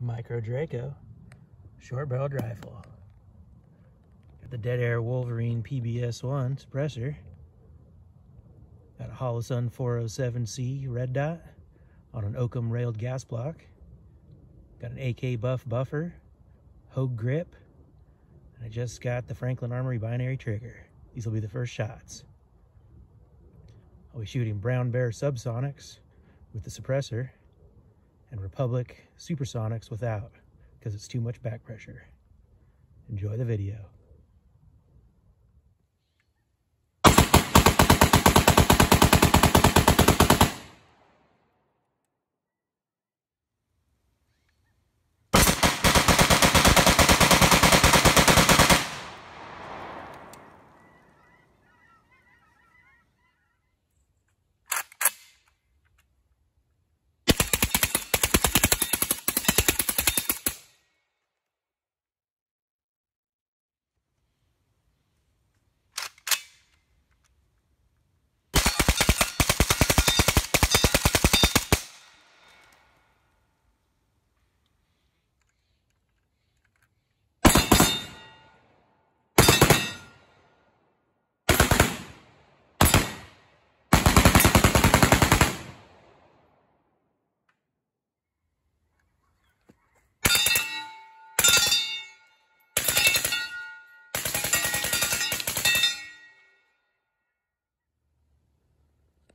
Micro Draco short barreled rifle. Got the Dead Air Wolverine PBS-1 suppressor. Got a Holosun 407C red dot on an Occam railed gas block. Got an AK buff buffer, Hogue grip, and I just got the Franklin Armory binary trigger. These will be the first shots. I'll be shooting Brown Bear subsonics with the suppressor and Republic supersonics without because it's too much back pressure. Enjoy the video.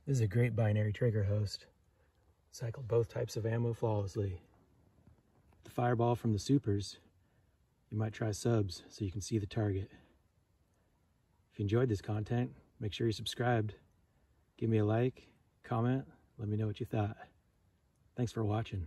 This is a great binary trigger host. Cycled both types of ammo flawlessly. The fireball from the supers, you might try subs so you can see the target. If you enjoyed this content, make sure you're subscribed. Give me a like, comment, let me know what you thought. Thanks for watching.